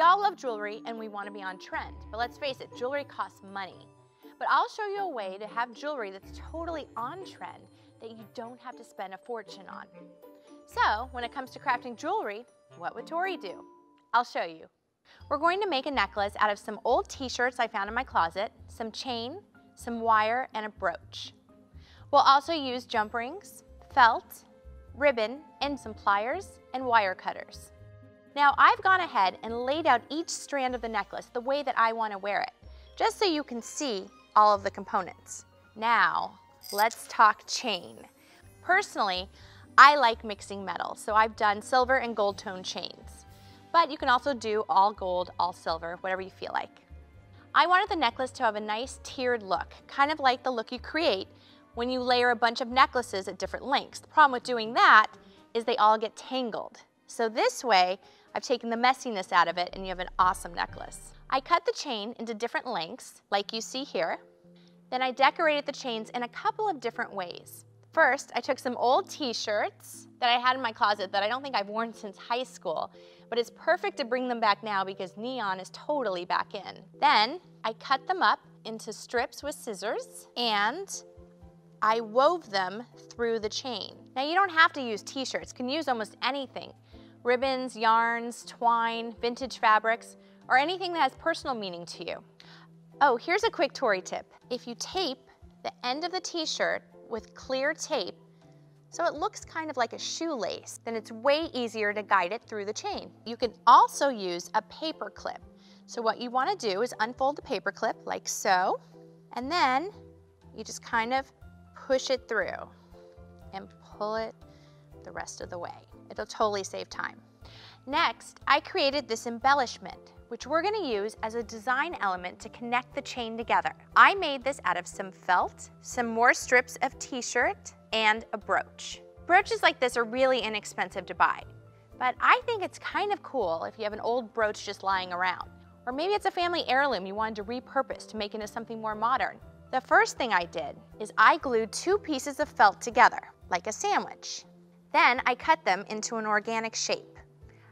We all love jewelry and we want to be on trend, but let's face it, jewelry costs money. But I'll show you a way to have jewelry that's totally on trend that you don't have to spend a fortune on. So when it comes to crafting jewelry, what would Tori do? I'll show you. We're going to make a necklace out of some old t-shirts I found in my closet, some chain, some wire, and a brooch. We'll also use jump rings, felt, ribbon, and some pliers and wire cutters. Now I've gone ahead and laid out each strand of the necklace the way that I want to wear it, just so you can see all of the components. Now, let's talk chain. Personally, I like mixing metals, so I've done silver and gold tone chains. But you can also do all gold, all silver, whatever you feel like. I wanted the necklace to have a nice tiered look, kind of like the look you create when you layer a bunch of necklaces at different lengths. The problem with doing that is they all get tangled. So this way, I've taken the messiness out of it and you have an awesome necklace. I cut the chain into different lengths, like you see here. Then I decorated the chains in a couple of different ways. First, I took some old t-shirts that I had in my closet that I don't think I've worn since high school, but it's perfect to bring them back now because neon is totally back in. Then, I cut them up into strips with scissors and I wove them through the chain. Now you don't have to use t-shirts, you can use almost anything ribbons, yarns, twine, vintage fabrics, or anything that has personal meaning to you. Oh, here's a quick Tori tip. If you tape the end of the t-shirt with clear tape, so it looks kind of like a shoelace, then it's way easier to guide it through the chain. You can also use a paper clip. So what you wanna do is unfold the paper clip like so, and then you just kind of push it through and pull it the rest of the way. It'll totally save time. Next, I created this embellishment, which we're gonna use as a design element to connect the chain together. I made this out of some felt, some more strips of t-shirt, and a brooch. Brooches like this are really inexpensive to buy, but I think it's kind of cool if you have an old brooch just lying around. Or maybe it's a family heirloom you wanted to repurpose to make into something more modern. The first thing I did is I glued two pieces of felt together, like a sandwich. Then I cut them into an organic shape.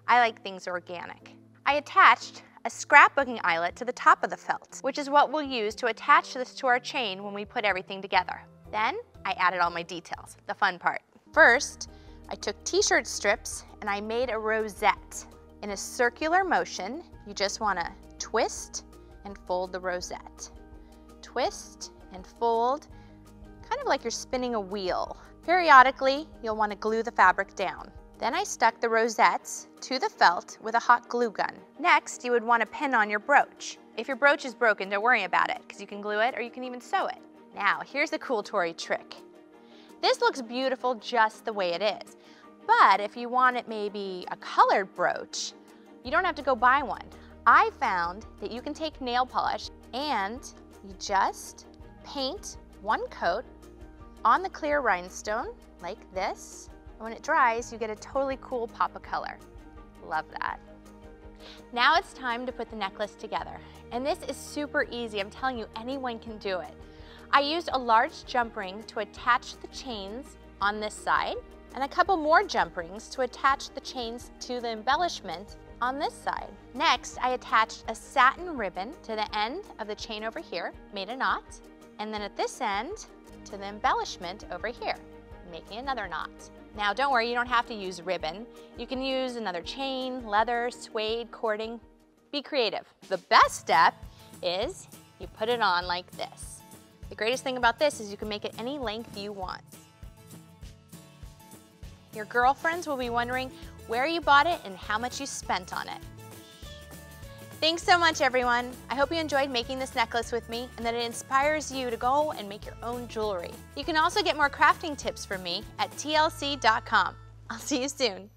I like things organic. I attached a scrapbooking eyelet to the top of the felt, which is what we'll use to attach this to our chain when we put everything together. Then I added all my details, the fun part. First, I took t-shirt strips and I made a rosette. In a circular motion, you just wanna twist and fold the rosette. Twist and fold, kind of like you're spinning a wheel. Periodically, you'll want to glue the fabric down. Then I stuck the rosettes to the felt with a hot glue gun. Next, you would want to pin on your brooch. If your brooch is broken, don't worry about it, because you can glue it or you can even sew it. Now, here's the cool Tori trick. This looks beautiful just the way it is. But if you want it maybe a colored brooch, you don't have to go buy one. I found that you can take nail polish and you just paint one coat on the clear rhinestone, like this. And when it dries, you get a totally cool pop of color. Love that. Now it's time to put the necklace together. And this is super easy. I'm telling you, anyone can do it. I used a large jump ring to attach the chains on this side and a couple more jump rings to attach the chains to the embellishment on this side. Next, I attached a satin ribbon to the end of the chain over here, made a knot, and then at this end, to the embellishment over here, making another knot. Now don't worry, you don't have to use ribbon. You can use another chain, leather, suede, cording. Be creative. The best step is you put it on like this. The greatest thing about this is you can make it any length you want. Your girlfriends will be wondering where you bought it and how much you spent on it. Thanks so much, everyone. I hope you enjoyed making this necklace with me and that it inspires you to go and make your own jewelry. You can also get more crafting tips from me at tlc.com. I'll see you soon.